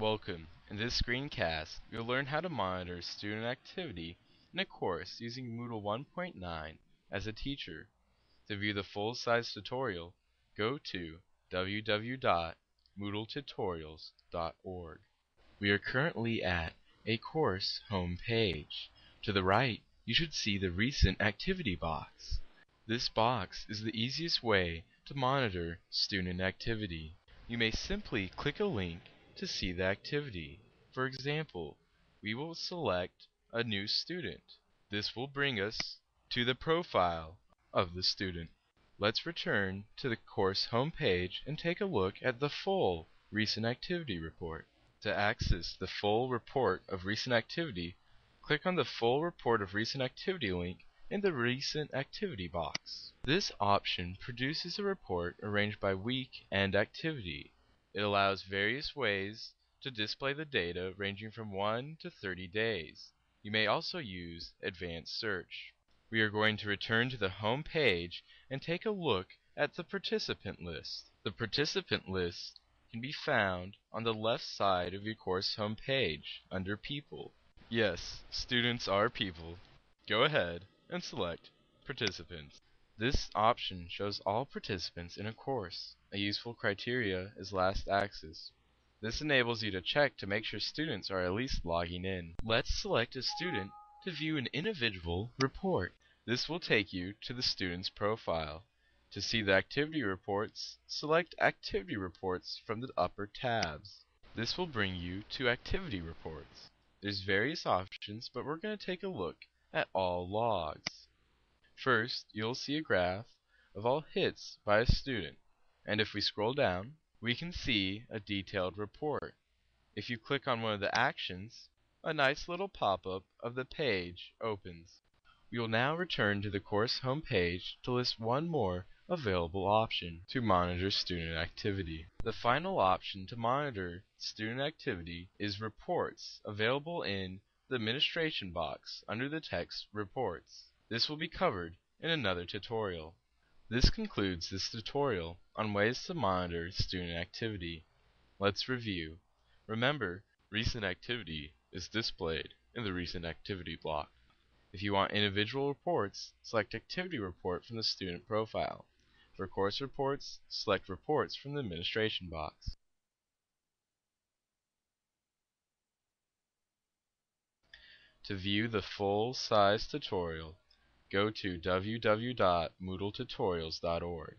Welcome. In this screencast, you'll learn how to monitor student activity in a course using Moodle 1.9 as a teacher. To view the full-size tutorial, go to www.moodletutorials.org. We are currently at a course home page. To the right, you should see the Recent Activity box. This box is the easiest way to monitor student activity. You may simply click a link to see the activity. For example, we will select a new student. This will bring us to the profile of the student. Let's return to the course homepage and take a look at the full recent activity report. To access the full report of recent activity, click on the full report of recent activity link in the recent activity box. This option produces a report arranged by week and activity. It allows various ways to display the data ranging from 1 to 30 days. You may also use advanced search. We are going to return to the home page and take a look at the participant list. The participant list can be found on the left side of your course home page under People. Yes, students are people. Go ahead and select Participants. This option shows all participants in a course. A useful criteria is last access. This enables you to check to make sure students are at least logging in. Let's select a student to view an individual report. This will take you to the student's profile. To see the activity reports, select Activity Reports from the upper tabs. This will bring you to Activity Reports. There's various options, but we're going to take a look at all logs. First, you'll see a graph of all hits by a student, and if we scroll down, we can see a detailed report. If you click on one of the actions, a nice little pop-up of the page opens. We will now return to the course home page to list one more available option to monitor student activity. The final option to monitor student activity is Reports, available in the administration box under the text Reports. This will be covered in another tutorial. This concludes this tutorial on ways to monitor student activity. Let's review. Remember, recent activity is displayed in the recent activity block. If you want individual reports, select Activity Report from the student profile. For course reports, select Reports from the administration box. To view the full-size tutorial, go to www.moodletutorials.org.